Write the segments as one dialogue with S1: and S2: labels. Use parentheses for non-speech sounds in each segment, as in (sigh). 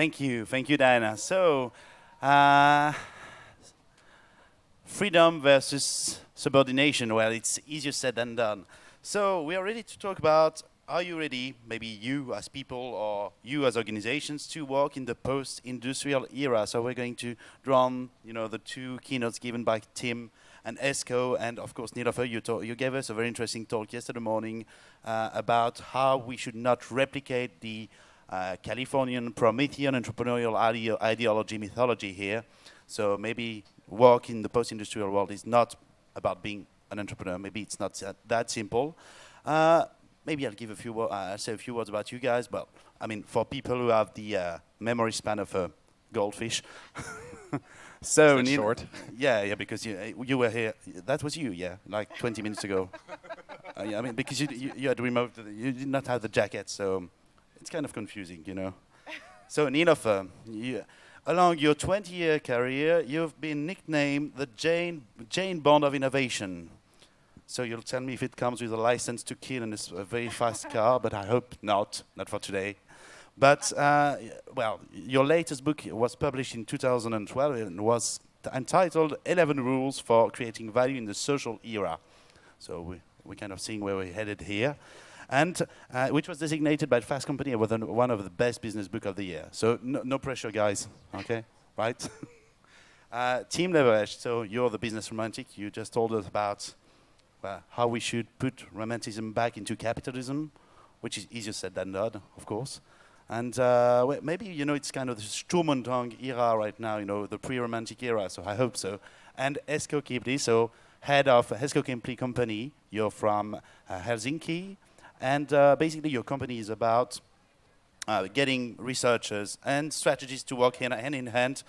S1: Thank you, thank you, Diana. So, uh, freedom versus subordination. Well, it's easier said than done. So we are ready to talk about are you ready, maybe you as people or you as organizations, to work in the post-industrial era? So we're going to draw on, you know, the two keynotes given by Tim and Esko, and of course, Nilofer, you, you gave us a very interesting talk yesterday morning uh, about how we should not replicate the uh, Californian Promethean entrepreneurial ide ideology mythology here. So maybe work in the post-industrial world is not about being an entrepreneur. Maybe it's not that simple. Uh, maybe I'll give a few. Uh, I'll say a few words about you guys. Well, I mean, for people who have the uh, memory span of a goldfish. (laughs)
S2: so short.
S1: Yeah, yeah, because you you were here. That was you, yeah, like 20 minutes ago. (laughs) uh, yeah, I mean, because you, you, you had removed, you did not have the jacket, so it's kind of confusing, you know. (laughs) so Nilofer, you, along your 20-year career, you've been nicknamed the Jane Jane Bond of innovation. So you'll tell me if it comes with a license to kill and a very fast (laughs) car, but I hope not, not for today. But, uh, well, your latest book was published in 2012 and was entitled 11 Rules for Creating Value in the Social Era. So we, we're kind of seeing where we're headed here. And uh, which was designated by Fast Company as one of the best business book of the year. So no, no pressure, guys, okay? right? (laughs) uh, Tim Leberecht, so you're the business romantic. You just told us about uh, how we should put romanticism back into capitalism, which is easier said than done, of course. And uh, maybe, you know, it's kind of the Sturm und Drang era right now, you know, the pre-romantic era, so I hope so. And Esko Kilpi, so head of Esko Kilpi company, you're from uh, Helsinki, and uh, basically your company is about uh, getting researchers and strategists to work hand, hand in hand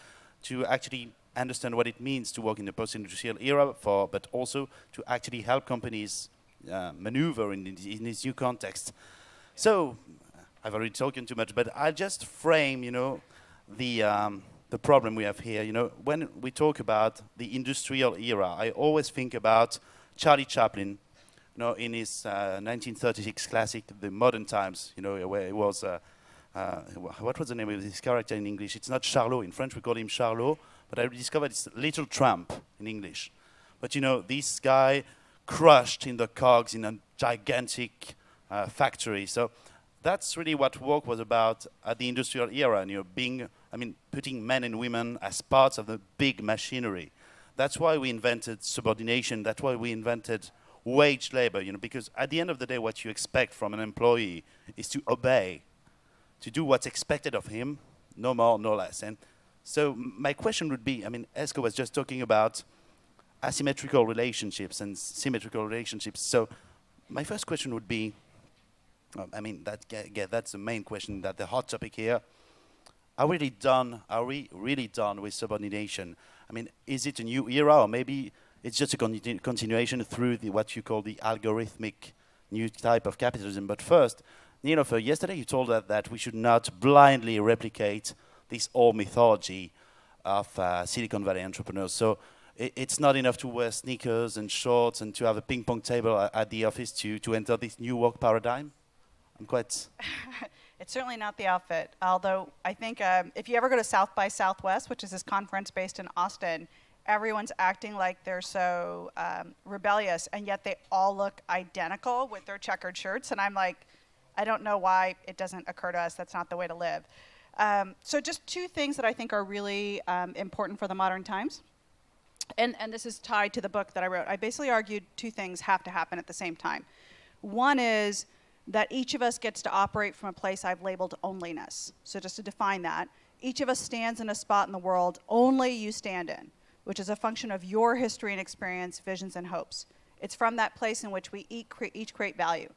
S1: to actually understand what it means to work in the post-industrial era, for, but also to actually help companies uh, maneuver in, in this new context. So, I've already talked too much, but I'll just frame, you know, the, um, the problem we have here. You know, when we talk about the industrial era, I always think about Charlie Chaplin, you know, in his uh, 1936 classic, The Modern Times, you know, where it was, uh, uh, what was the name of his character in English? It's not Charlot. In French, we call him Charlot but I discovered it's Little Tramp in English. But you know, this guy crushed in the cogs in a gigantic uh, factory. So that's really what work was about at the industrial era, and you know, being, I mean, putting men and women as parts of the big machinery. That's why we invented subordination. That's why we invented wage labor, you know, because at the end of the day, what you expect from an employee is to obey, to do what's expected of him, no more, no less. And so my question would be, I mean, Esko was just talking about asymmetrical relationships and symmetrical relationships. So my first question would be, I mean, that, yeah, that's the main question, that the hot topic here. Are we really done? Are we really done with subordination? I mean, is it a new era, or maybe it's just a continu continuation through the, what you call the algorithmic new type of capitalism? But first, Nilofer, yesterday you told us that we should not blindly replicate this old mythology of uh, Silicon Valley entrepreneurs. So it, it's not enough to wear sneakers and shorts and to have a ping pong table at, at the office to, to enter this new work paradigm. I'm quite. (laughs)
S3: it's certainly not the outfit. Although I think um, if you ever go to South by Southwest, which is this conference based in Austin, everyone's acting like they're so um, rebellious, and yet they all look identical with their checkered shirts. And I'm like, I don't know why it doesn't occur to us that's not the way to live. Um, so just two things that I think are really um, important for the modern times. And, and this is tied to the book that I wrote. I basically argued two things have to happen at the same time. One is that each of us gets to operate from a place I've labeled onlyness. So just to define that, each of us stands in a spot in the world only you stand in, which is a function of your history and experience, visions and hopes. It's from that place in which we each create value.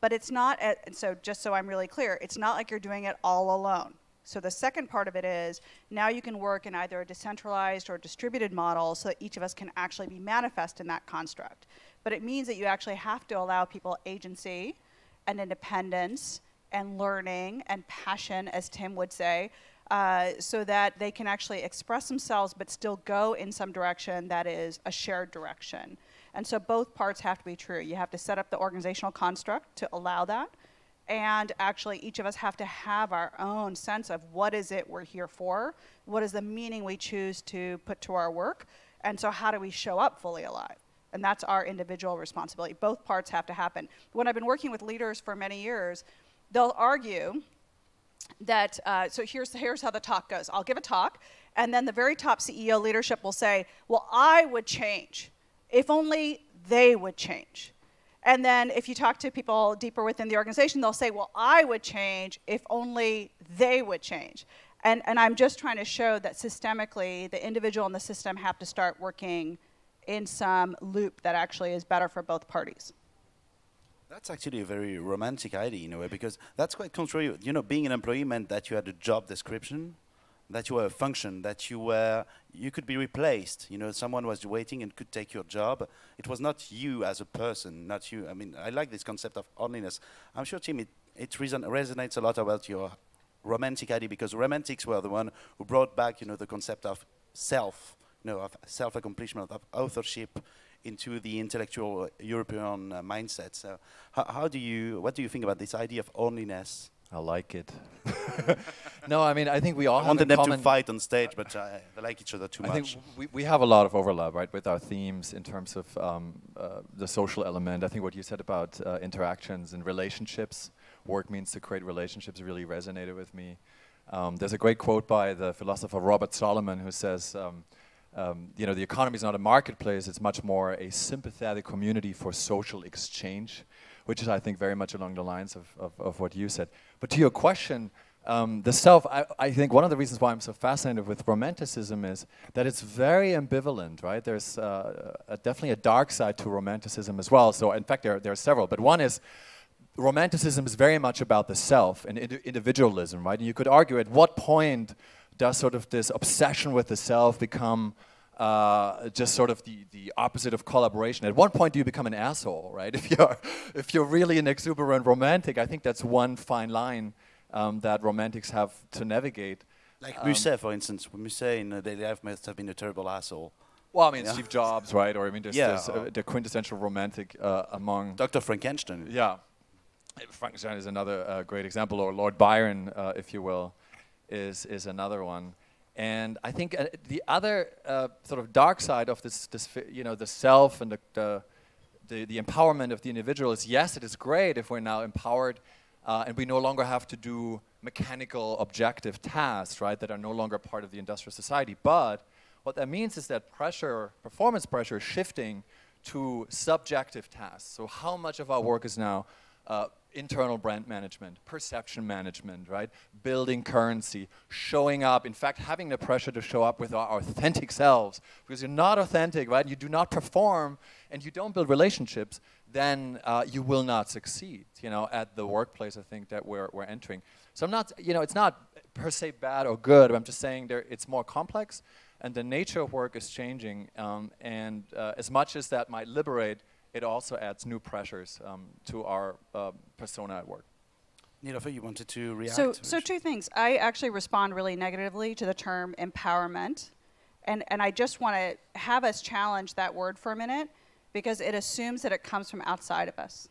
S3: But it's not, at, so just so I'm really clear, it's not like you're doing it all alone. So the second part of it is now you can work in either a decentralized or distributed model so that each of us can actually be manifest in that construct. But it means that you actually have to allow people agency and independence and learning and passion, as Tim would say, uh, so that they can actually express themselves but still go in some direction that is a shared direction. And so both parts have to be true. You have to set up the organizational construct to allow that, and actually each of us have to have our own sense of what is it we're here for? What is the meaning we choose to put to our work? And so how do we show up fully alive? And that's our individual responsibility. Both parts have to happen. When i've been working with leaders for many years they'll argue that uh, so here's here's how the talk goes i'll give a talk and then the very top ceo leadership will say well i would change if only they would change and then if you talk to people deeper within the organization, they'll say, well, I would change if only they would change. And, and I'm just trying to show that systemically, the individual and the system have to start working in some loop that actually is better for both parties.
S1: That's actually a very romantic idea in a way because that's quite contrary. You know, being an employee meant that you had a job description that you were a function, that you were, you could be replaced. You know, someone was waiting and could take your job. It was not you as a person, not you. I mean, I like this concept of onlyness. I'm sure, Tim, it, it reson resonates a lot about your romantic idea because romantics were the one who brought back, you know, the concept of self, you know, of self-accomplishment, of authorship into the intellectual European uh, mindset. So, how do you, what do you think about this idea of onlyness?
S2: I like it. (laughs) no, I mean, I think we all
S1: I wanted them to fight on stage, but uh, they like each other too
S2: I
S1: much.
S2: think we, we have a lot of overlap, right, with our themes in terms of um, uh, the social element. I think what you said about uh, interactions and relationships, work means to create relationships, really resonated with me. Um, there's a great quote by the philosopher Robert Solomon who says, um, um, you know, the economy is not a marketplace, it's much more a sympathetic community for social exchange which is, I think, very much along the lines of, of, of what you said. But to your question, um, the self, I, I, think one of the reasons why I'm so fascinated with romanticism is that it's very ambivalent, right? There's uh, a, definitely a dark side to romanticism as well. So, in fact, there, there are several. But one is romanticism is very much about the self and ind individualism, right? And you could argue at what point does sort of this obsession with the self become uh, just sort of the, the opposite of collaboration. At one point, do you become an asshole, right? (laughs) If you're, if you're really an exuberant romantic, I think that's one fine line um, that romantics have to navigate.
S1: Like um, Musset, for instance. Musset in uh, Daily Life must have been a terrible asshole.
S2: Well, I mean, yeah. Steve Jobs, right? Or I mean, there's, yeah. there's uh, the quintessential romantic uh, among...
S1: Dr. Frankenstein.
S2: Yeah. Frankenstein is another uh, great example, or Lord Byron, uh, if you will, is, is another one. And I think uh, the other uh, sort of dark side of this, this, you know, the self and the, the, the, the, empowerment of the individual is yes, it is great if we're now empowered uh, and we no longer have to do mechanical objective tasks, right, that are no longer part of the industrial society. But what that means is that pressure, performance pressure is shifting to subjective tasks. So how much of our work is now uh, internal brand management, perception management, right? Building currency, showing up, in fact, having the pressure to show up with our authentic selves. Because you're not authentic, right? You do not perform and you don't build relationships, then uh, you will not succeed, you know, at the workplace, I think, that we're, we're entering. So I'm not, you know, it's not per se bad or good, I'm just saying there, it's more complex and the nature of work is changing. Um, and uh, as much as that might liberate, it also adds new pressures um, to our uh, persona at work.
S1: Nilofer, you wanted to react?
S3: So, so two things. I actually respond really negatively to the term empowerment. And, and I just want to have us challenge that word for a minute because it assumes that it comes from outside of us.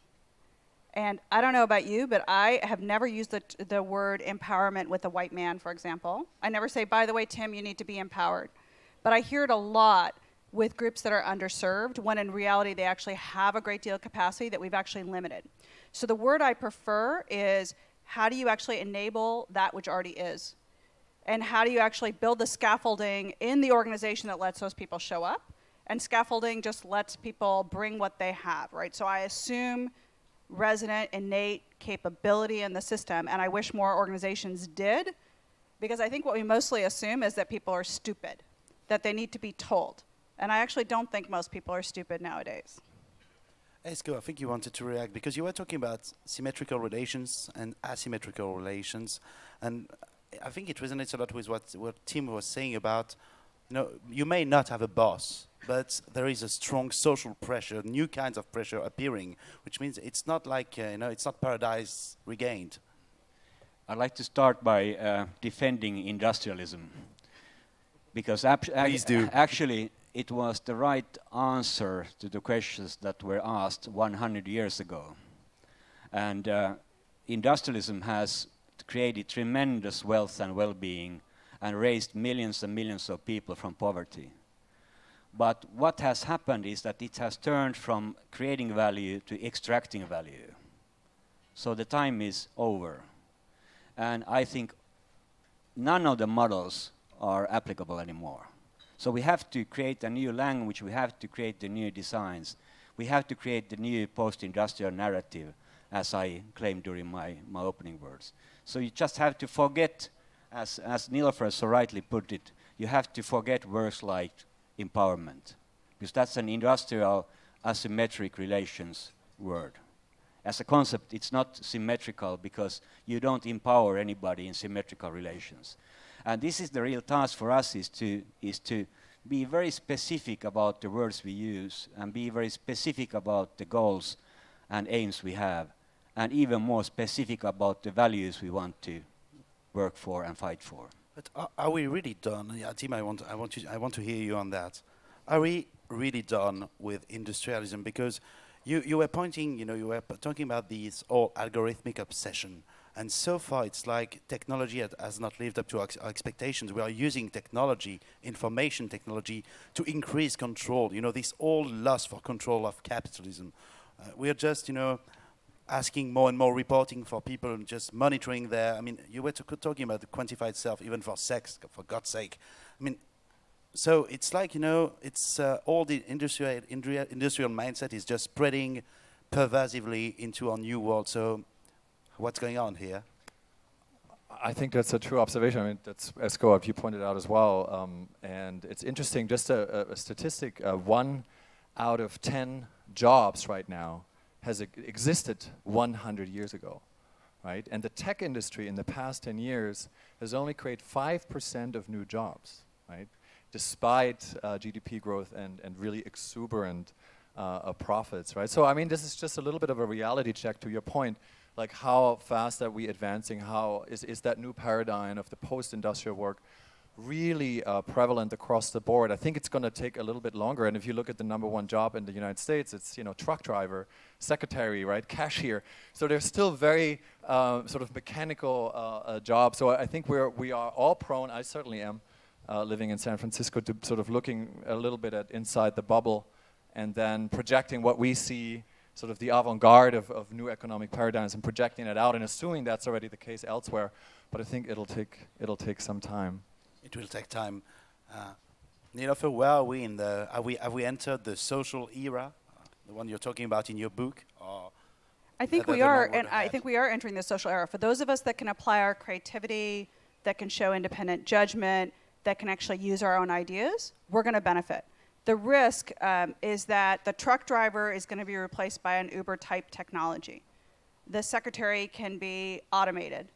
S3: And I don't know about you, but I have never used the, the word empowerment with a white man, for example. I never say, by the way, Tim, you need to be empowered. But I hear it a lot with groups that are underserved when in reality they actually have a great deal of capacity that we've actually limited. So the word I prefer is how do you actually enable that which already is? And how do you actually build the scaffolding in the organization that lets those people show up? And scaffolding just lets people bring what they have, right? So I assume resident, innate capability in the system, and I wish more organizations did, because I think what we mostly assume is that people are stupid, that they need to be told. And I actually don't think most people are stupid nowadays.
S1: Esko, I think you wanted to react because you were talking about symmetrical relations and asymmetrical relations. And I think it resonates a lot with what, what Tim was saying about, you know, you may not have a boss, but there is a strong social pressure, new kinds of pressure appearing, which means it's not like, uh, you know, it's not paradise regained.
S4: I'd like to start by uh, defending industrialism. Because actually, it was the right answer to the questions that were asked 100 years ago. And uh, industrialism has created tremendous wealth and well-being and raised millions and millions of people from poverty. But what has happened is that it has turned from creating value to extracting value. So the time is over. And I think none of the models are applicable anymore. So we have to create a new language, we have to create the new designs, we have to create the new post-industrial narrative, as I claimed during my, my opening words. So you just have to forget, as, as Nilofer so rightly put it, you have to forget words like empowerment, because that's an industrial asymmetric relations word. As a concept, it's not symmetrical because you don't empower anybody in symmetrical relations. And this is the real task for us is to, is to be very specific about the words we use and be very specific about the goals and aims we have and even more specific about the values we want to work for and fight for.
S1: But are, are we really done? Yeah, I want, I, want to, I want to hear you on that. Are we really done with industrialism? Because you, you were pointing, you know, you were talking about this all algorithmic obsession. And so far, it's like technology has not lived up to our, expectations. We are using technology, information technology, to increase control. You know, this all lust for control of capitalism. Uh, we are just, you know, asking more and more reporting for people and just monitoring their. I mean, you were talking about the quantified self, even for sex, for God's sake. I mean, so it's like you know, it's uh, all the industrial industrial mindset is just spreading pervasively into our new world. So, what's going on here?
S2: I think that's a true observation. I mean, that's Esko, you pointed out as well. Um, and it's interesting, just a, a statistic, uh, one out of 10 jobs right now has existed 100 years ago, right? And the tech industry in the past 10 years has only created 5% of new jobs, right? Despite uh, GDP growth and, and really exuberant uh, profits, right? So, I mean, this is just a little bit of a reality check to your point, like how fast are we advancing? How is, is that new paradigm of the post-industrial work really uh, prevalent across the board. I think it's going to take a little bit longer. And if you look at the number one job in the United States, it's you know truck driver, secretary, right, cashier. So they're still very uh, sort of mechanical uh, uh jobs. So I think we're we are all prone. I certainly am uh, living in San Francisco to sort of looking a little bit at inside the bubble, and then projecting what we see. Sort of the avant-garde of, of new economic paradigms and projecting it out and assuming that's already the case elsewhere, but I think it'll take it'll take some time
S1: it will take time. Uh, Nilofer, where are we in the? Are we have we entered the social era, uh, the one you're talking about in your book?
S3: I think we are, and I think we are entering the social era. For those of us that can apply our creativity, that can show independent judgment, that can actually use our own ideas, we're going to benefit. The risk um, is that the truck driver is going to be replaced by an Uber type technology. The secretary can be automated.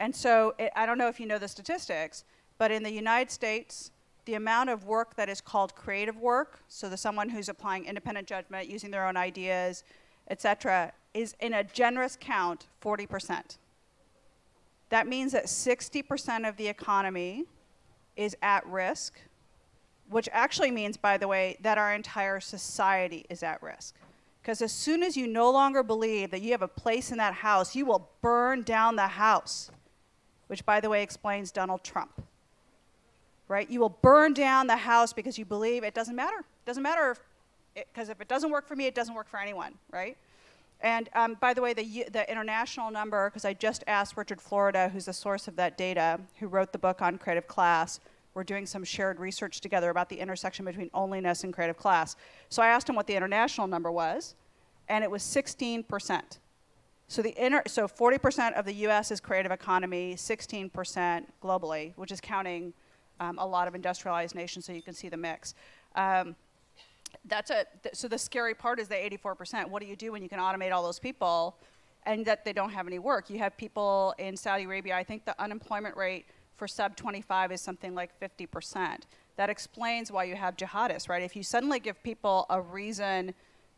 S3: And so it, I don't know if you know the statistics, but in the United States, the amount of work that is called creative work, so the someone who's applying independent judgment, using their own ideas, etc., is in a generous count 40%. That means that 60% of the economy is at risk, which actually means, by the way, that our entire society is at risk. Because as soon as you no longer believe that you have a place in that house, you will burn down the house, which, by the way, explains Donald Trump right? You will burn down the house because you believe it doesn't matter. It doesn't matter because if, if, it doesn't work for me, it doesn't work for anyone, right? And um, by the way, the, the international number, because I just asked Richard Florida, who's the source of that data, who wrote the book on creative class. We're doing some shared research together about the intersection between onlyness and creative class. So I asked him what the international number was, and it was 16%. So the inter- so 40% of the U.S. is creative economy, 16% globally, which is counting um, a lot of industrialized nations, so you can see the mix. Um, that's a th so the scary part is the 84%. What do you do when you can automate all those people and that they don't have any work? You have people in Saudi Arabia, I think the unemployment rate for sub 25 is something like 50%. That explains why you have jihadists, right? If you suddenly give people a reason,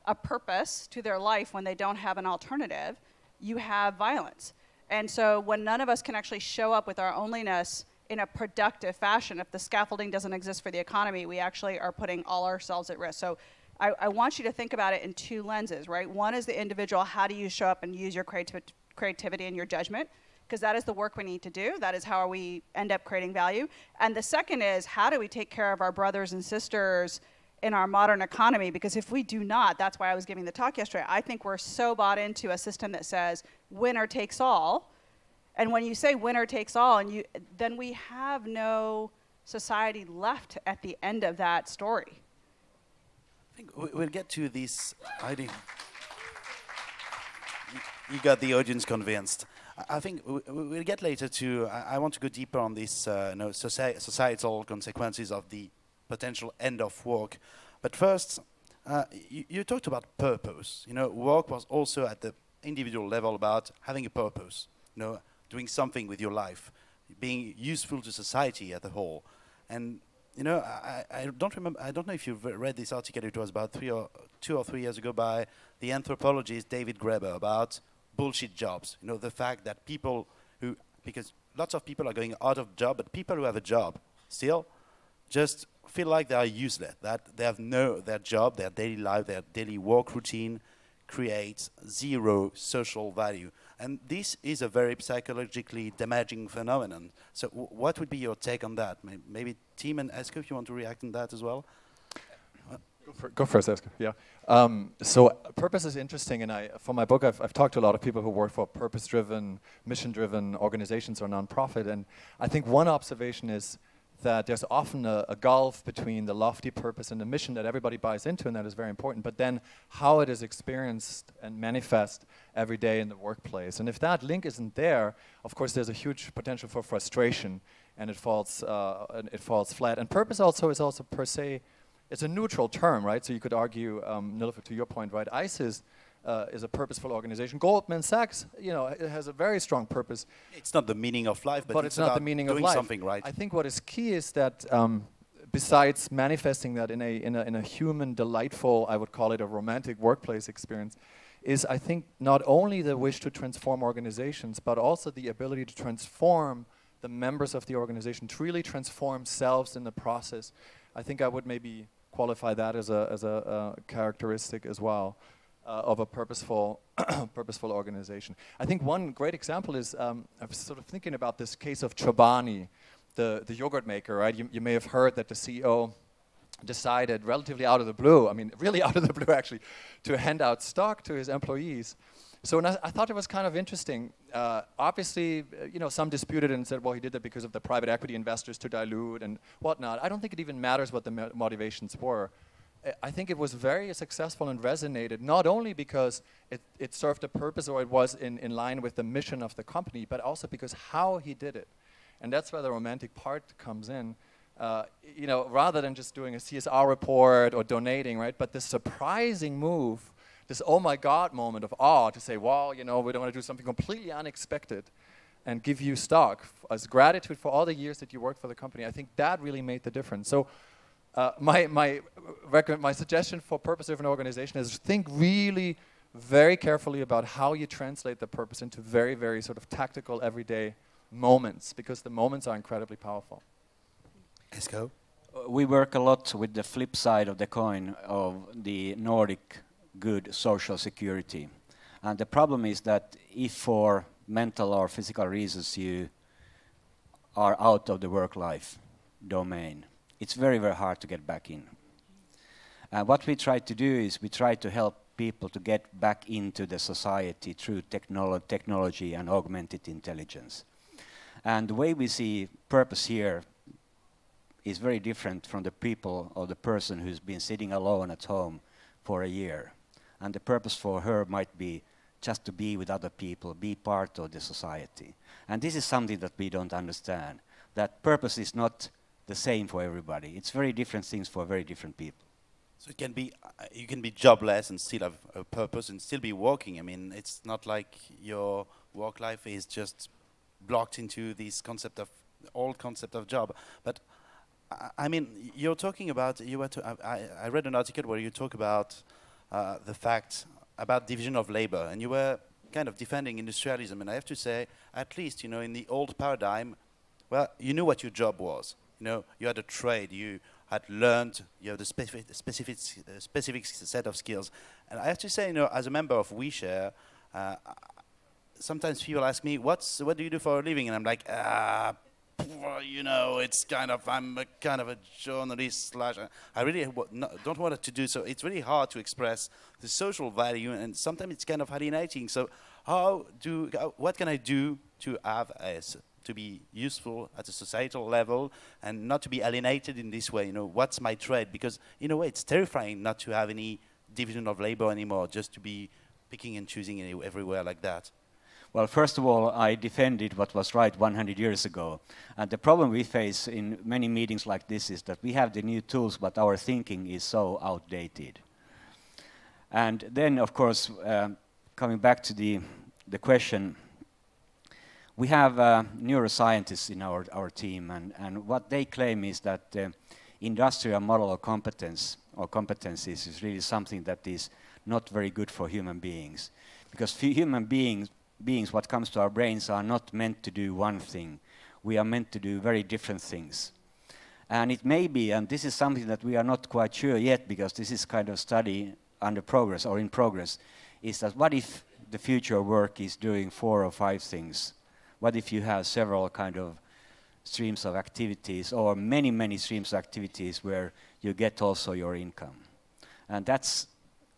S3: a purpose to their life when they don't have an alternative, you have violence. And so when none of us can actually show up with our onlyness in a productive fashion. If the scaffolding doesn't exist for the economy, we actually are putting all ourselves at risk. So I, I, want you to think about it in two lenses, right? One is the individual, how do you show up and use your creativ creativity and your judgment because that is the work we need to do. That is how we end up creating value. And the second is how do we take care of our brothers and sisters in our modern economy? Because if we do not, that's why I was giving the talk yesterday. I think we're so bought into a system that says winner takes all. And when you say winner takes all, and you, then we have no society left at the end of that story.
S1: I think we'll get to this idea. You got the audience convinced. I think we'll get later to. I want to go deeper on these uh, you know, societal consequences of the potential end of work. But first, uh, you, you, talked about purpose. You know, work was also at the individual level about having a purpose. You know, doing something with your life, being useful to society as a whole. And you know, I, I don't remember. I don't know if you've read this article. It was about three or two or three years ago by the anthropologist David Graeber about bullshit jobs. You know, the fact that people who, because lots of people are going out of job, but people who have a job still just feel like they are useless, that they have no, their job, their daily life, their daily work routine creates zero social value. And this is a very psychologically damaging phenomenon. So what would be your take on that? Maybe Tim and Esko, if you want to react on that as well?
S2: Go, for, go first, Esko. Yeah. Um, so purpose is interesting, and I, for my book, I've, I've talked to a lot of people who work for purpose-driven, mission-driven organizations or nonprofit, and I think one observation is that there's often a, a, gulf between the lofty purpose and the mission that everybody buys into, and that is very important, but then how it is experienced and manifest every day in the workplace. And if that link isn't there, of course, there's a huge potential for frustration, and it falls, uh, and it falls flat. And purpose also is also per se, it's a neutral term, right? So you could argue, um, Nilofer, to your point, right? ISIS uh, is a purposeful organization. Goldman Sachs, you know, it has a very strong purpose.
S1: It's not the meaning of life, but,
S2: but it's, it's not the meaning of life.
S1: something right.
S2: I think what is key is that um, besides manifesting that in a, in a in a human, delightful, I would call it a romantic workplace experience, is I think not only the wish to transform organizations, but also the ability to transform the members of the organization, to really transform selves in the process. I think I would maybe qualify that as a as a uh, characteristic as well uh, of a purposeful, (clears throat) purposeful organization. I think one great example is, um, I was sort of thinking about this case of Chobani, the, the yogurt maker, right? You, you may have heard that the CEO decided relatively out of the blue, I mean, really (laughs) out of the blue actually, to hand out stock to his employees. So I, I, thought it was kind of interesting. Uh, obviously, uh, you know, some disputed and said, well, he did that because of the private equity investors to dilute and whatnot. I don't think it even matters what the motivations were. I think it was very successful and resonated, not only because it, it served a purpose or it was in, in line with the mission of the company, but also because how he did it. And that's where the romantic part comes in. Uh, you know, rather than just doing a CSR report or donating, right? But this surprising move, this oh my God moment of awe to say, well, you know, we don't want to do something completely unexpected and give you stock as gratitude for all the years that you worked for the company. I think that really made the difference. So uh, my, my, my suggestion for purpose-driven organization is think really very carefully about how you translate the purpose into very, very sort of tactical, everyday moments, because the moments are incredibly powerful.
S1: Esko?
S4: Uh, we work a lot with the flip side of the coin of the Nordic good social security. And the problem is that if for mental or physical reasons you are out of the work life domain, it's very, very hard to get back in. And what we try to do is we try to help people to get back into the society through technolo technology and augmented intelligence. And the way we see purpose here is very different from the people or the person who's been sitting alone at home for a year. And the purpose for her might be just to be with other people, be part of the society. And this is something that we don't understand. That purpose is not the same for everybody. It's very different things for very different people.
S1: So it can be, uh, you can be jobless and still have a purpose and still be working. I mean, it's not like your work life is just blocked into this concept of old concept of job. But I, I mean, you're talking about you were. I, I read an article where you talk about uh, the fact about division of labor, and you were kind of defending industrialism. And I have to say, at least you know, in the old paradigm, well, you knew what your job was. You know, you had a trade, you had learned, you have the specific, specific, uh, specific set of skills. And I have to say, you know, as a member of OuiShare, uh, sometimes people ask me, "What's what do you do for a living?" And I'm like, ah. You know, it's kind of I'm a kind of a journalist slash. I really don't want it to do so. It's really hard to express the social value, and sometimes it's kind of alienating. So, how do what can I do to have as to be useful at a societal level and not to be alienated in this way? You know, what's my trade? Because in a way, it's terrifying not to have any division of labor anymore, just to be picking and choosing everywhere like that.
S4: Well, first of all, I defended what was right 100 years ago. And the problem we face in many meetings like this is that we have the new tools, but our thinking is so outdated. And then, of course, uh, coming back to the, the question, we have uh, neuroscientists in our, our team, and, and what they claim is that the industrial model of competence or competencies is really something that is not very good for human beings. Because human beings beings, what comes to our brains, are not meant to do one thing. We are meant to do very different things. And it may be, and this is something that we are not quite sure yet, because this is kind of study under progress or in progress, is that what if the future work is doing four or five things? What if you have several kind of streams of activities or many, many streams of activities where you get also your income? And that's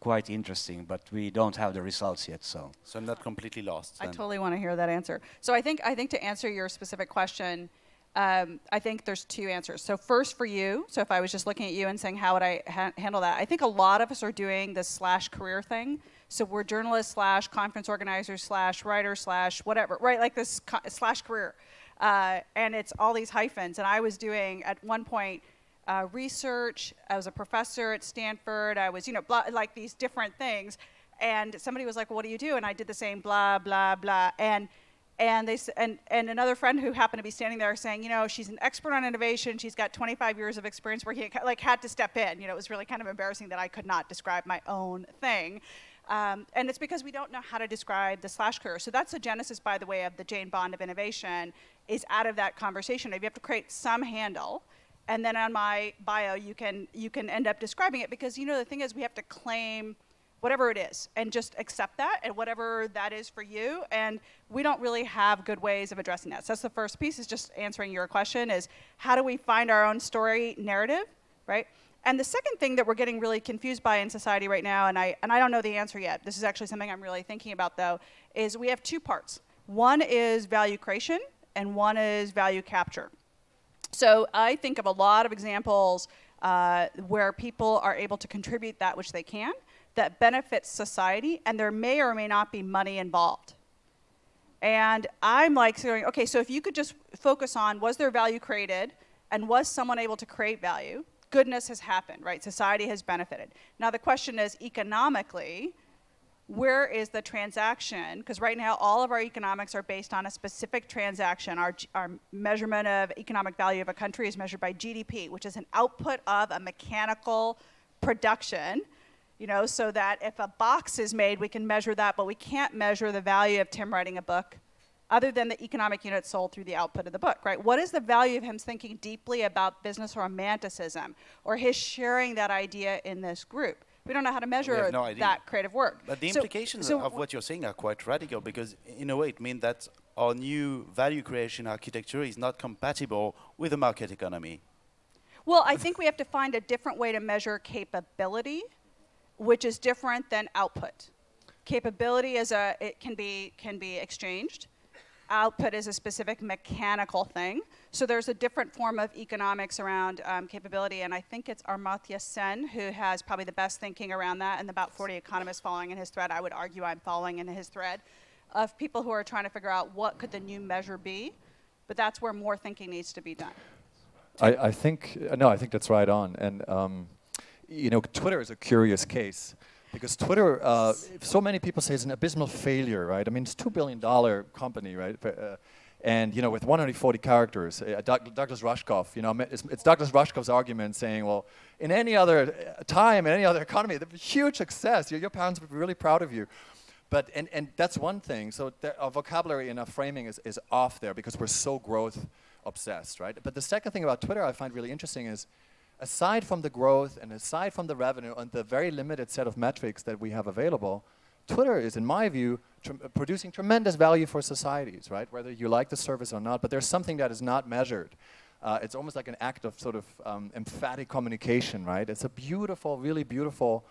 S4: quite interesting, but we don't have the results yet. So,
S1: so I'm not completely lost.
S3: I totally want to hear that answer. So I think I think to answer your specific question, um, I think there's two answers. So first for you, so if I was just looking at you and saying how would I ha- handle that, I think a lot of us are doing this slash career thing. So we're journalists slash conference organizers slash writer slash whatever, right? Like this slash career, uh, and it's all these hyphens. And I was doing at one point uh, research. I was a professor at Stanford. I was, you know, blah, like these different things. And somebody was like, well, "What do you do?" And I did the same blah blah blah. And and they and and another friend who happened to be standing there saying, you know, she's an expert on innovation. She's got 25 years of experience working. Like had to step in. You know, it was really kind of embarrassing that I could not describe my own thing. Um, and it's because we don't know how to describe the slash career. So that's the genesis, by the way, of the Jane Bond of innovation. Is out of that conversation. You have to create some handle and then on my bio you can you can end up describing it because you know the thing is we have to claim whatever it is and just accept that and whatever that is for you. And we don't really have good ways of addressing that. So that's the first piece is just answering your question is how do we find our own story narrative right? And the second thing that we're getting really confused by in society right now and i and i don't know the answer yet this is actually something i'm really thinking about though is we have two parts. One is value creation and one is value capture so I think of a lot of examples uh, where people are able to contribute that which they can that benefits society, and there may or may not be money involved. And I'm like saying, okay, so if you could just focus on was there value created and was someone able to create value, goodness has happened, right? Society has benefited. Now the question is economically, where is the transaction? Because right now, all of our economics are based on a specific transaction. Our, our measurement of economic value of a country is measured by GDP, which is an output of a mechanical production. You know, so that if a box is made, we can measure that, but we can't measure the value of Tim writing a book other than the economic unit sold through the output of the book, right? What is the value of him thinking deeply about business romanticism or his sharing that idea in this group? We don't know how to measure no that creative work.
S1: But the so, implications so of what you're saying are quite radical because, in a way, it means that our new value creation architecture is not compatible with the market economy.
S3: Well, I think we have to find a different way to measure capability, which is different than output. Capability is a it can be can be exchanged output is a specific mechanical thing. So there's a different form of economics around um, capability, and I think it's Amartya Sen who has probably the best thinking around that, and about 40 economists following in his thread. I would argue I'm following in his thread of people who are trying to figure out what could the new measure be, but that's where more thinking needs to be done.
S2: I, I think no, I think that's right on, and um, you know, Twitter is a curious case because Twitter, uh, so many people say it's an abysmal failure, right? I mean, it's a two billion dollar company, right? Uh, and you know, with 140 characters, uh, Douglas Rushkoff, you know, it's, it's, Douglas Rushkoff's argument saying, well, in any other uh, time, in any other (laughs) economy, the huge success. Your, your parents would be really proud of you. But and, and that's one thing. So there, our vocabulary and our framing is, is off there because we're so growth obsessed, right? But the second thing about Twitter I find really interesting is aside from the growth and aside from the revenue and the very limited set of metrics that we have available, Twitter is, in my view, tr- producing tremendous value for societies, right? Whether you like the service or not, but there's something that is not measured. Uh, it's almost like an act of sort of um, emphatic communication, right? It's a beautiful, really beautiful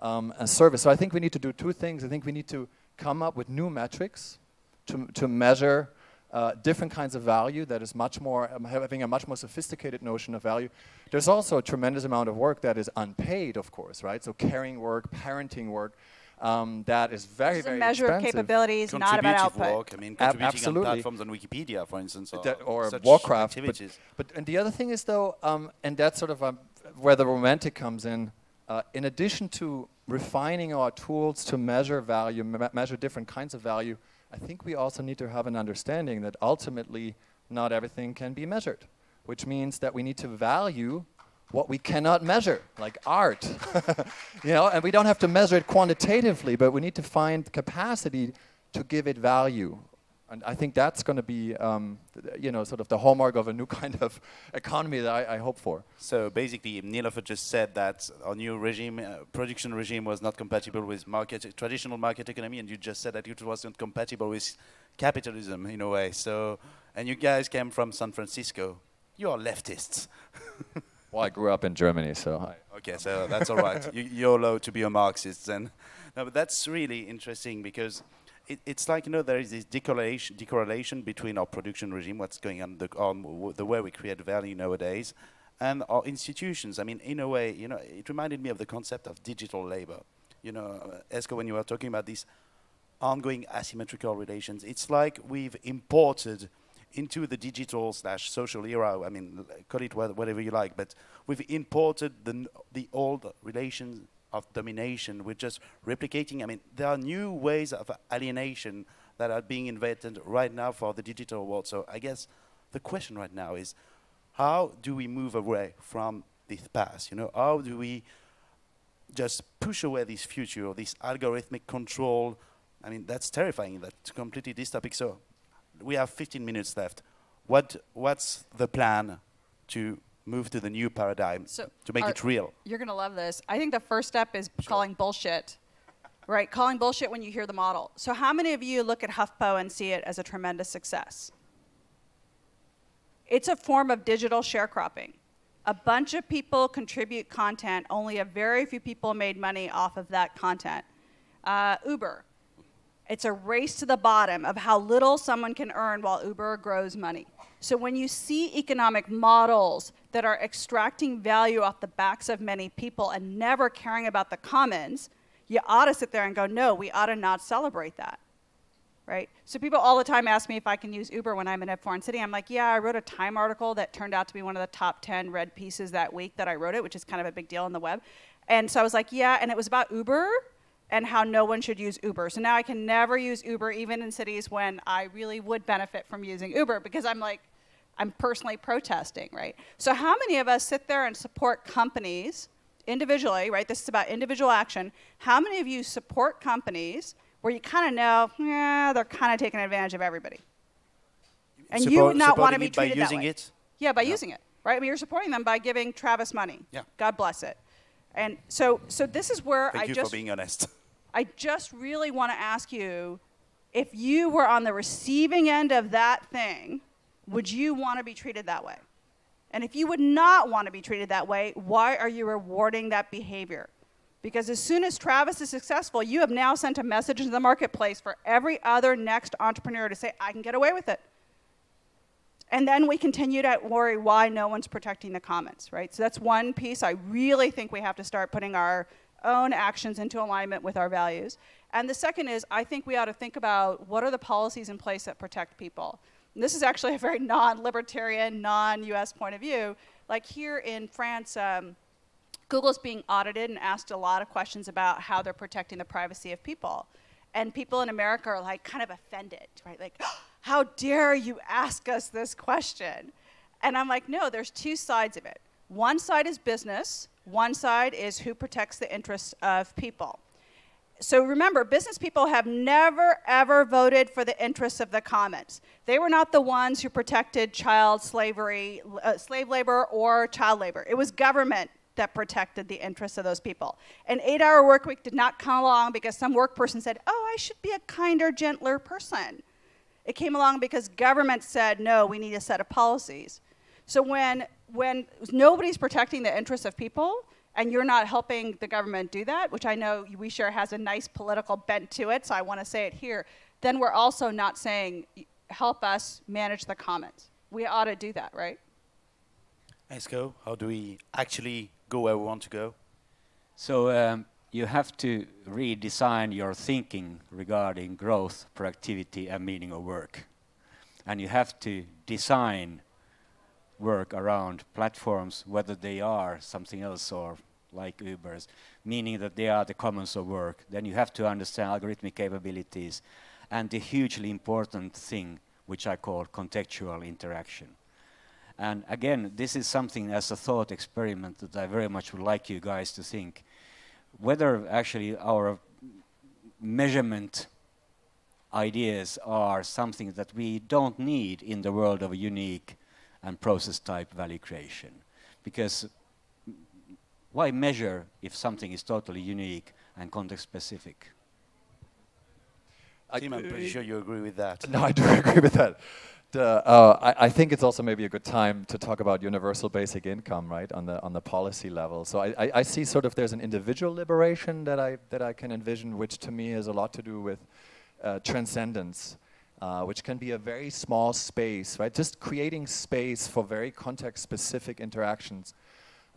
S2: um, service. So I think we need to do two things. I think we need to come up with new metrics to, to measure uh, different kinds of value that is much more, um, having a much more sophisticated notion of value. There's also a tremendous amount of work that is unpaid, of course, right? So caring work, parenting work, um, that is very,
S3: This is a
S2: very
S3: measure of
S2: expensive.
S3: capabilities, not about output.
S1: work, I mean,
S2: Ab-
S1: contributing on platforms on Wikipedia, for instance, or,
S2: That- or
S1: such
S2: Warcraft. But, but and the other thing is though, um, and that's sort of um, where the romantic comes in. Uh, in addition to refining our tools to measure value, me- measure different kinds of value, I think we also need to have an understanding that ultimately not everything can be measured, which means that we need to value what we cannot measure, like art. (laughs) you know, and we don't have to measure it quantitatively, but we need to find capacity to give it value. And I think that's going to be, um, you know, sort of the hallmark of a new (laughs) kind of economy that I, I hope for.
S1: So basically, Nilofer just said that our new regime, uh, production regime, was not compatible with market, traditional market economy, and you just said that it wasn't compatible with capitalism in a way. So, and you guys came from San Francisco. You are leftists. (laughs)
S2: Well, I grew up in Germany, so I,
S1: Okay, so that's all right. you, you're allowed to be a Marxist then. No, but that's really interesting because it, it's like, you know, there is this decorrelation, decorrelation between our production regime, what's going on, the, on w- the way we create value nowadays, and our institutions. I mean, in a way, you know, it reminded me of the concept of digital labor. You know, uh, Esko, when you were talking about these ongoing asymmetrical relations, it's like we've imported into the digital slash social era. I mean, call it whatever you like, but we've imported the the old relations of domination. We're just replicating. I mean, there are new ways of alienation that are being invented right now for the digital world. So I guess the question right now is, how do we move away from this past? You know, how do we just push away this future, this algorithmic control? I mean, that's terrifying. That's completely dystopic. So we have 15 minutes left. What what's the plan to move to the new paradigm
S3: So
S1: to make
S3: are-
S1: it real?
S3: You're going to love this. I think the first step is calling bullshit, right? Calling bullshit when you hear the model. So, how many of you look at HuffPo and see it as a tremendous success? It's a form of digital sharecropping. A bunch of people contribute content, only a very few people made money off of that content. Uh, Uber. It's a race to the bottom of how little someone can earn while Uber grows money. So when you see economic models that are extracting value off the backs of many people and never caring about the commons, you ought to sit there and go, no, we ought to not celebrate that. Right? So people all the time ask me if I can use Uber when I'm in a foreign city. I'm like, yeah, I wrote a Time article that turned out to be one of the top 10 read pieces that week that I wrote it, which is kind of a big deal on the web. And so I was like, yeah, and it was about Uber and how no one should use Uber. So now I can never use Uber even in cities when I really would benefit from using Uber because I'm like, I'm personally protesting, right? So how many of us sit there and support companies individually, right? This is about individual action. How many of you support companies where you kind of know, yeah, they're kind of taking advantage of everybody? And you would not want to be
S1: it by
S3: treated that
S1: using
S3: way.
S1: it.
S3: Yeah, by using it, right? I mean, you're supporting them by giving Travis money.
S1: Yeah.
S3: God bless it. And so, so this is where
S1: Thank
S3: I
S1: you
S3: just
S1: for being honest. (laughs)
S3: I just really want to ask you if you were on the receiving end of that thing, would you want to be treated that way? And if you would not want to be treated that way, why are you rewarding that behavior? Because as soon as Travis is successful, you have now sent a message into the marketplace for every other next entrepreneur to say, I can get away with it. And then we continue to worry why no one's protecting the commons, right? So that's one piece I really think we have to start putting our own actions into alignment with our values. And the second is I think we ought to think about what are the policies in place that protect people. And this is actually a very (laughs) non-libertarian, non-US point of view. Like here in France, um, Google's being audited and asked a lot of questions about how they're protecting the privacy of people. And people in America are like kind of offended, right? Like, (gasps) how dare you ask us this question? And I'm like, no, there's two sides of it. One side is business, one side is who protects the interests of people. So remember, business people have never, ever voted for the interests of the commons. They were not the ones who protected child slavery, uh, slave labor, or child labor. It was government that protected the interests of those people. An eight hour work week did not come along because some work person said, oh, I should be a kinder, gentler person. It came along because government said, no, we need a set of policies. So when, when nobody's protecting the interests of people, and you're not helping the government do that, which I know OuiShare has a nice political bent to it, so I want to say it here, then we're also not saying, help us manage the commons. We ought to do that, right?
S1: Esko, how do we actually go where we want to go?
S4: So um, you have to redesign your thinking regarding growth, productivity, and meaning of work. And you have to design work around platforms, whether they are something else or like Uber's, meaning that they are the commons of work. Then you have to understand algorithmic capabilities and the hugely important thing which I call contextual interaction. And again, this is something as a thought experiment that I very much would like you guys to think whether actually our measurement ideas are something that we don't need in the world of unique and process type value creation. Because why measure if something is totally unique and context specific?
S1: Tim, I'm pretty uh, sure you agree with that. (laughs)
S2: No, I do (laughs) agree with that. Uh, I, I, think it's also maybe a good time to talk about universal basic income, right, on the on the policy level. So I, I, I, see sort of there's an individual liberation that I that I can envision, which to me has a lot to do with uh, transcendence, uh, which can be a very small space, right? Just creating space for very context-specific interactions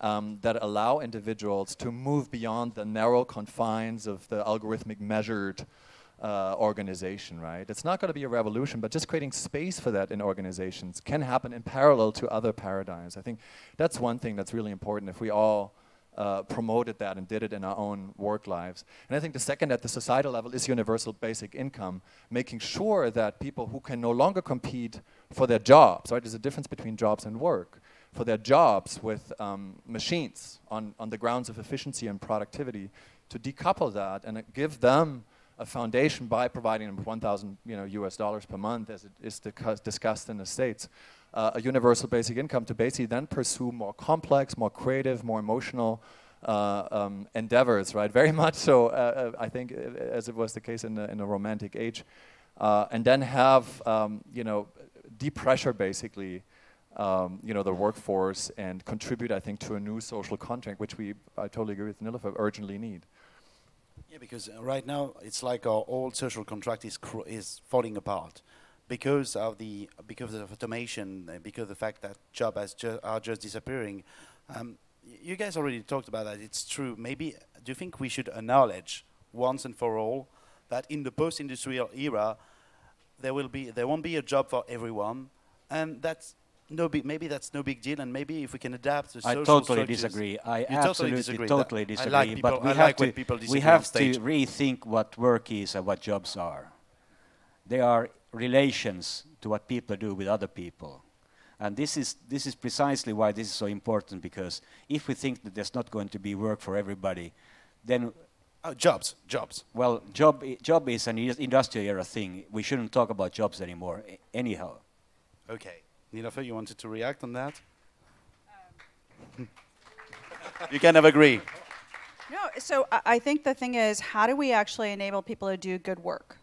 S2: um, that allow individuals to move beyond the narrow confines of the algorithmic measured uh, organization, right? It's not going to be a revolution, but just creating space for that in organizations can happen in parallel to other paradigms. I think that's one thing that's really important if we all uh, promoted that and did it in our own work lives. And I think the second at the societal level is universal basic income, making sure that people who can no longer compete for their jobs, right? There's a difference between jobs and work. For their jobs with um, machines on, on the grounds of efficiency and productivity, to decouple that and give them a foundation by providing them 1,000 you know, US dollars per month, as it is discussed in the States, uh, a universal basic income to basically then pursue more complex, more creative, more emotional uh, um, endeavors, right? Very (laughs) much so, uh, uh I think, uh, as it was the case in the, in the Romantic Age. Uh, and then have, um, you know, depressure basically um, you know, the workforce and contribute, I think, to a new social contract, which we, I totally agree with Nilofer, urgently need.
S1: Yeah, because uh, right now it's like our old social contract is is falling apart because of the because of automation, uh, because of the fact that jobs ju are just disappearing. Um, you guys already talked about that. It's true. Maybe do you think we should acknowledge once and for all that in the post-industrial era there will be there won't be a job for everyone, and that's no big, maybe that's no big deal, and maybe if we can adapt to
S4: I totally disagree. I
S1: you
S4: absolutely
S1: totally disagree.
S4: Totally disagree.
S1: I like people,
S4: but we
S1: I
S4: have
S1: like
S4: to,
S1: when people disagree
S4: we have to rethink what work is and what jobs are. They are relations to what people do with other people. And this is, this is precisely why this is so important, because if we think that there's not going to be work for everybody, then
S1: Oh, jobs, jobs.
S4: Well, job, job is an industrial era thing. We shouldn't talk about jobs anymore, anyhow.
S1: Okay. Nilofer, you wanted to react on that? Um. (laughs) you kind of agree.
S3: No, so I think the thing is, how do we actually enable people to do good work?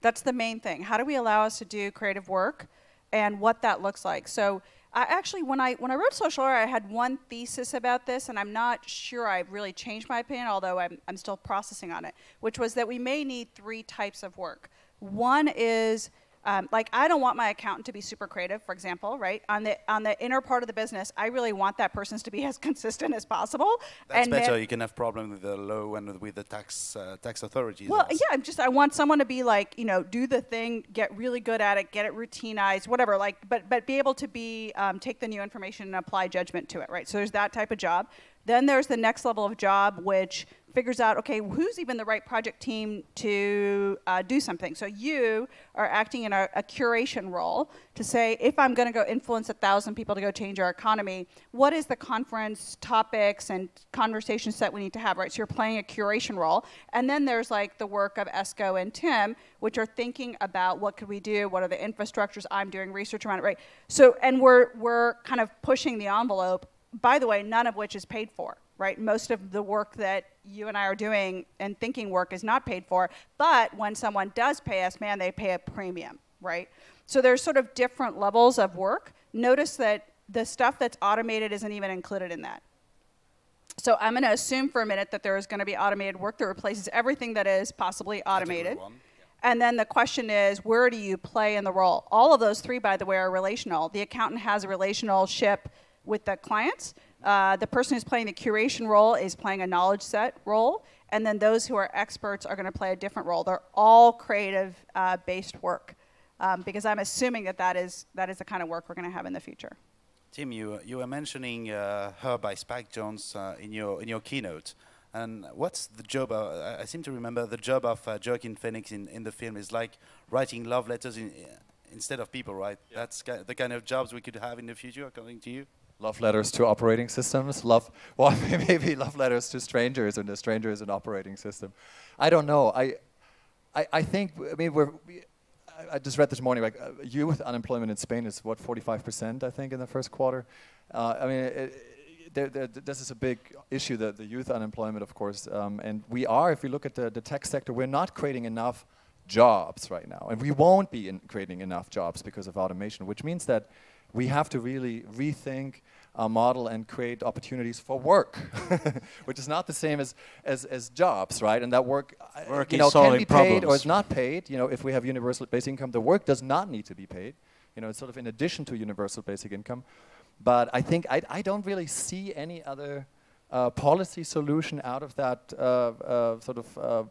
S3: That's the main thing. How do we allow us to do creative work and what that looks like? So I actually, when I, when I wrote Social art, I had one thesis about this, and I'm not sure I've really changed my opinion, although I'm, I'm still processing on it, which was that we may need three types of work. One is um, like I don't want my accountant to be super creative, for example, right? On the on the inner part of the business, I really want that person to be (laughs) as consistent as possible.
S1: That's and better. You can have problems with the law and with the tax uh, tax authorities.
S3: Well, yeah, I'm just I want someone to be like you know do the thing, get really good at it, get it routinized, whatever. Like, but but be able to be um, take the new information and apply judgment to it, right? So there's that type of job. Then there's the next level of job, which figures out, okay, who's even the right project team to uh, do something. So you are acting in a, a curation role to say, if I'm going to go influence a thousand people to go change our economy, what is the conference topics and conversations that we need to have, right? So you're playing a curation role. And then there's like the work of Esko and Tim, which are thinking about what could we do, what are the infrastructures, I'm doing research around it, right? So, and we're, we're kind of pushing the envelope by the way, none of which is paid for right? Most of the work that you and I are doing and thinking work is not paid for, but when someone does pay us, man, they pay a premium, right? So there's sort of different levels of work. Notice that the stuff that's automated isn't even included in that. So I'm going to assume for a minute that there is going to be automated work that replaces everything that is possibly automated. And then the question is, where do you play in the role? All of those three, by the way, are relational. The accountant has a relationship with the clients. Uh, the person who's playing the curation role is playing a knowledge set role. And then those who are experts are going to play a different role. They're all creative uh, based work um, because I'm assuming that that is, that is the kind of work we're going to have in the future.
S1: Tim, you you were mentioning uh, Her by Spike Jonze uh, in your in your keynote, and what's the job? Uh, I seem to remember the job of uh, Joaquin Phoenix in, in the film is like writing love letters in, instead of people, right? That's ki- the kind of jobs we could have in the future, according to you.
S2: Love letters to operating systems. Love, (laughs) well, (laughs) maybe love letters to strangers, and the stranger is an operating system. I don't know. I, I, I think. I mean, we're. We, I- just read this morning, like uh, youth unemployment in Spain is what 45%, I think, in the first quarter. Uh, I mean, it, there, there, this is a big issue, the, the youth unemployment, of course. Um, and we are, if we look at the, the tech sector, we're not creating enough jobs right now, and we won't be in creating enough jobs because of automation, which means that we have to really rethink our model and create opportunities for work, (laughs) which is not the same as, as, as jobs, right? And that work, uh,
S4: Work
S2: you know, can be paid or
S4: problems.
S2: is not paid. You know, if we have universal basic income, the work does not need to be paid. You know, it's sort of in addition to universal basic income. But I think I, I don't really see any other uh, policy solution out of that uh, uh, sort of uh,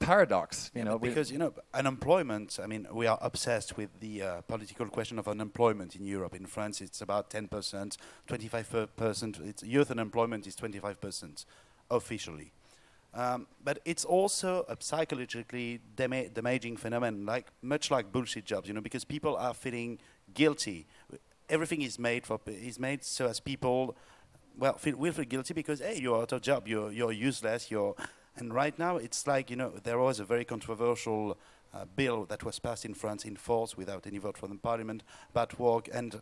S2: paradox. You
S1: Yeah,
S2: know,
S1: because you know unemployment. I mean, we are obsessed with the uh, political question of unemployment in Europe. In France, it's about 10 percent, 25 percent. It's youth unemployment is 25 percent officially. Um, but it's also a psychologically dama- damaging phenomenon, like much like bullshit jobs, you know, because people are feeling guilty. Everything is made for is made so as people, well, feel, will feel guilty because hey, you're out of job, you're you're useless, you're, and right now it's like you know there was a very controversial uh, bill that was passed in France in force without any vote from the parliament about work and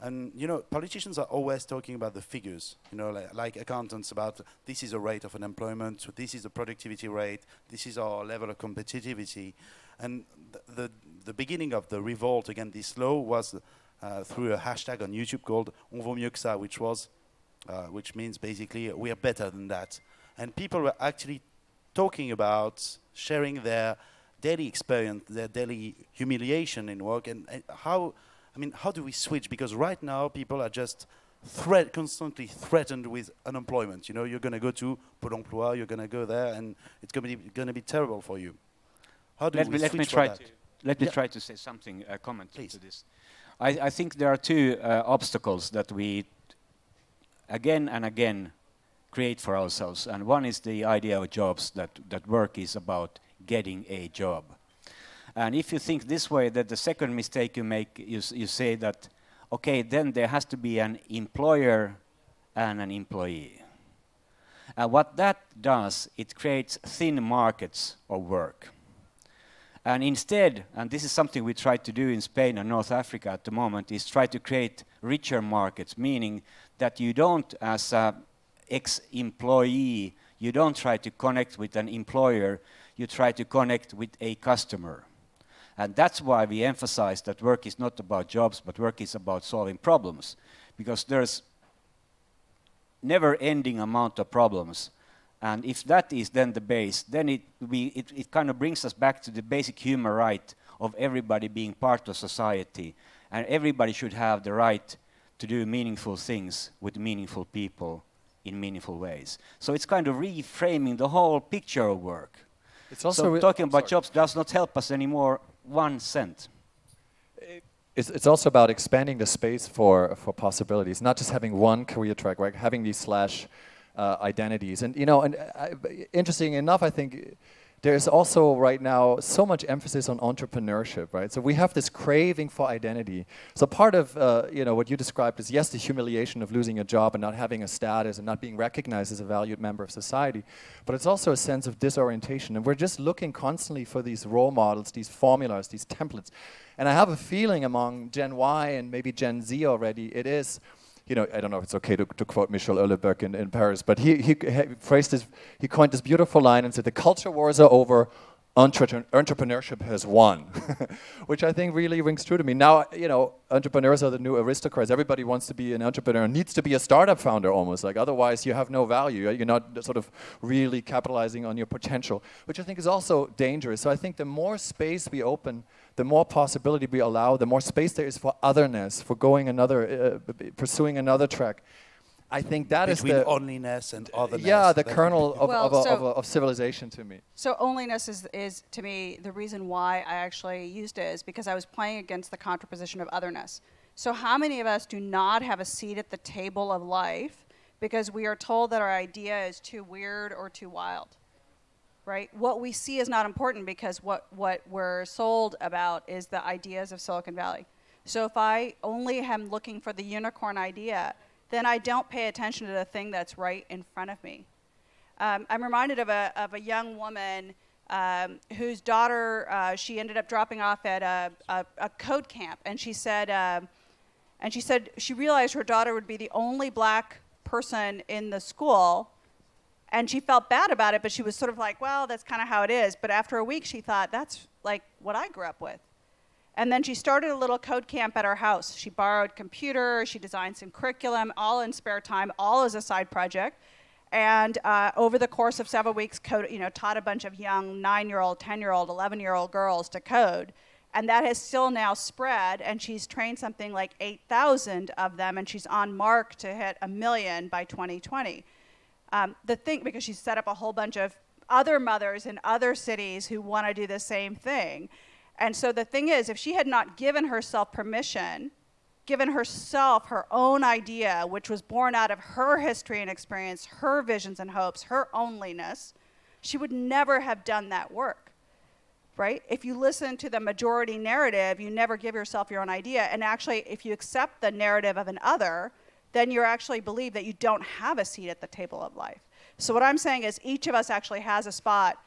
S1: and you know, politicians are always talking about the figures. You know, like, like accountants about this is a rate of unemployment, so this is the productivity rate, this is our level of competitivity, and th- the the beginning of the revolt against this law was uh, through a hashtag on YouTube called "On vaut mieux que ça," which was, uh, which means basically we are better than that, and people were actually talking about sharing their daily experience, their daily humiliation in work, and, and how, I mean, how do we switch? Because right now people are just threat, constantly threatened with unemployment. You know, you're going to go to Pôle Emploi, you're going to go there, and it's going to be going to be terrible for you. How do
S4: let
S1: we
S4: me, let me try
S1: that?
S4: to let me
S1: Yeah.
S4: try to say something uh, comment
S1: Please.
S4: to this I, I think there are two uh, obstacles that we again and again create for ourselves. And one is the idea of jobs that that work is about getting a job. And if you think this way that the second mistake you make you, you say that okay then there has to be an employer and an employee. And what that does it creates thin markets of work. And instead, and this is something we try to do in Spain and North Africa at the moment, is try to create richer markets, meaning that you don't, as a ex-employee, you don't try to connect with an employer, you try to connect with a customer. And that's why we emphasize that work is not about jobs, but work is about solving problems. Because there's never ending amount of problems. And if that is then the base, then it, we, it, it kind of brings us back to the basic human right of everybody being part of society. And everybody should have the right to do meaningful things with meaningful people in meaningful ways. So it's kind of reframing the whole picture of work.
S2: It's also
S4: so talking about
S2: sorry.
S4: jobs does not help us anymore one cent.
S2: it's, it's also about expanding the space for, for possibilities, not just having one career track, right? Having these slash uh, identities. And, you know, and uh, interesting enough, I think there's also right now so much emphasis on entrepreneurship, right? So we have this craving for identity. So part of, uh, you know, what you described is, yes, the humiliation of losing a job and not having a status and not being recognized as a valued member of society, but it's also a sense of disorientation. And we're just looking constantly for these role models, these formulas, these templates. And I have a feeling among Gen Y and maybe Gen Z already, it is you know, I don't know if it's okay to, to quote Michel Houellebecq in, in Paris, but he, he, he phrased this, he coined this beautiful line and said, the culture wars are over, entrepreneurship has won, (laughs) which I think really rings true to me. Now, you know, entrepreneurs are the new aristocrats. Everybody wants to be an entrepreneur, needs to be a startup founder almost. Like otherwise, you have no value. You're not sort of really capitalizing on your potential, which I think is also dangerous. So I think the more space we open, the more possibility we allow, the more space there is for otherness, for going another, uh, pursuing another track. I think that
S1: Between
S2: is the
S1: onlyness and otherness.
S2: Yeah, the kernel of,
S3: Well,
S2: of, a,
S3: so-
S2: of, a, of civilization to me.
S3: So onlyness is, is to me the reason why I actually used it is because I was playing against the contraposition of otherness. So how many of us do not have a seat at the table of life because we are told that our idea is too weird or too wild? Right? What we see is not important because what, what we're sold about is the ideas of Silicon Valley. So if I only am looking for the unicorn idea, then I don't pay attention to the thing that's right in front of me. Um, I'm reminded of a, of a young woman um, whose daughter, uh, she ended up dropping off at a, a, a code camp. And she said, um and she said she realized her daughter would be the only black person in the school. And she felt bad about it, but she was sort of like, well, that's kind of how it is. But after a week, she thought, that's like what I grew up with. And then she started a little code camp at our house. She borrowed computers, she designed some curriculum, all in spare time, all as a side project. And uh, over the course of several weeks, code, you know, taught a bunch of young nine-year-old, 10-year-old, 11-year-old girls to code. And that has still now spread, and she's trained something like 8,000 of them, and she's on mark to hit a million by 2020. Um, the thing, because she's set up a whole bunch of other mothers in other cities who want to do the same thing. And so the thing is, if she had not given herself permission, given herself her own idea, which was born out of her history and experience, her visions and hopes, her onlyness, she would never have done that work. Right? If you listen to the majority narrative, you never give yourself your own idea. And actually, if you accept the narrative of an other, then you actually believe that you don't have a seat at the table of life. So, what I'm saying is, each of us actually has a spot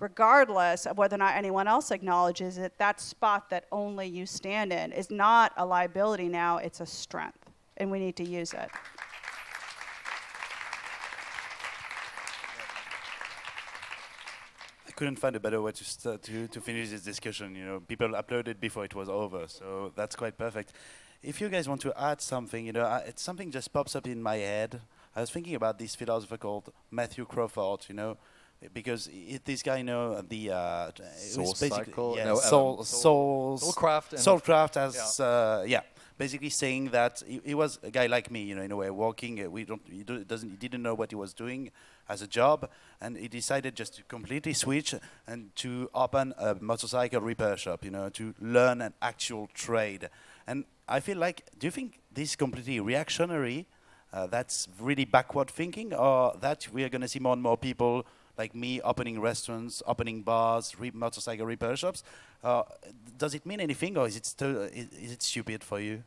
S3: regardless of whether or not anyone else acknowledges it, that spot that only you stand in is not a liability now, it's a strength. And we need to use it.
S1: I couldn't find a better way to, to, to finish this discussion. You know, people uploaded before it was over, so that's quite perfect. If you guys want to add something, you know, I, it's something just pops up in my head. I was thinking about this philosopher called Matthew Crawford. You know, because i this guy, you know, the uh, it
S2: Soul
S1: was basically-
S2: cycle?
S1: yeah,
S2: No, um,
S1: soul,
S2: soul-
S1: soul,
S2: Soulcraft
S1: Soulcraft as uh, yeah, basically saying that he, he was a guy like me, you know, in a way, working. Uh, we don't, he do, doesn't, he didn't know what he was doing as a job, and he decided just to completely switch and to open a motorcycle repair shop, you know, to learn an actual trade. And I feel like, do you think this is completely reactionary? Uh, that's really backward thinking, or that we are going to see more and more people like me opening restaurants, opening bars, re- motorcycle repair shops. Uh, does it mean anything, or is it is, is it stupid for you?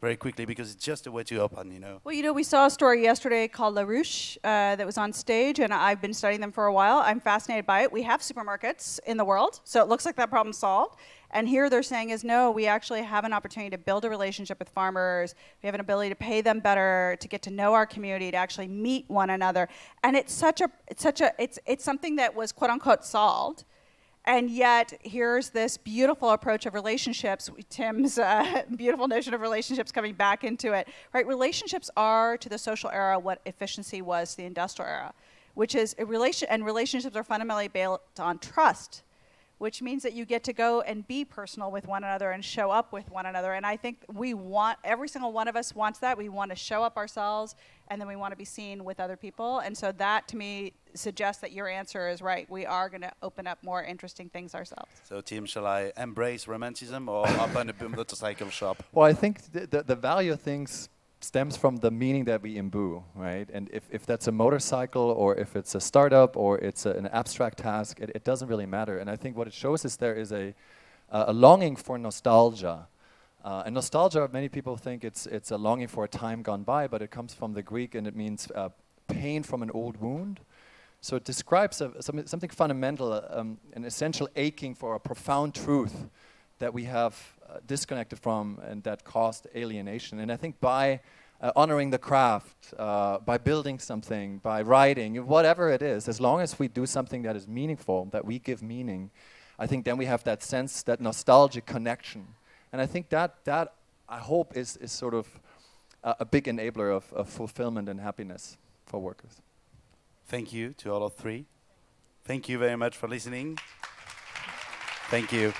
S1: Very quickly, because it's just a way to open, you know.
S3: Well, you know, we saw a story yesterday called La Ruche uh, that was on stage, and I've been studying them for a while. I'm fascinated by it. We have supermarkets in the world, so it looks like that problem's solved. And here they're saying is no, we actually have an opportunity to build a relationship with farmers. We have an ability to pay them better, to get to know our community, to actually meet one another. And it's such a, it's such a, it's, it's something that was quote unquote solved. And yet, here's this beautiful approach of relationships. Tim's uh, (laughs) beautiful notion of relationships coming back into it, right? Relationships are to the social era what efficiency was to the industrial era, which is a relation, and relationships are fundamentally built on trust, which means that you get to go and be personal with one another and show up with one another. And I think we want every single one of us wants that. We want to show up ourselves, and then we want to be seen with other people. And so that, to me, suggests that your answer is right. We are going to open up more interesting things ourselves.
S1: So, Tim, shall I embrace romanticism or open a motorcycle shop?
S2: Well, I think the, the, the value of things stems from the meaning that we imbue, right? And if, if that's a motorcycle or if it's a startup or it's a, an abstract task, it, it doesn't really matter. And I think what it shows is there is a, uh, a longing for nostalgia. Uh, and nostalgia, many people think it's, it's a longing for a time gone by, but it comes from the Greek and it means uh, pain from an old wound. So it describes a, some, something fundamental, um, an essential aching for a profound truth that we have disconnected from and that caused alienation. And I think by uh, honoring the craft, uh, by building something, by writing, whatever it is, as long as we do something that is meaningful, that we give meaning, I think then we have that sense, that nostalgic connection. And I think that, that I hope, is, is sort of a, a big enabler of, of fulfillment and happiness for workers.
S1: Thank you to all of three. Thank you very much for listening. Thank you.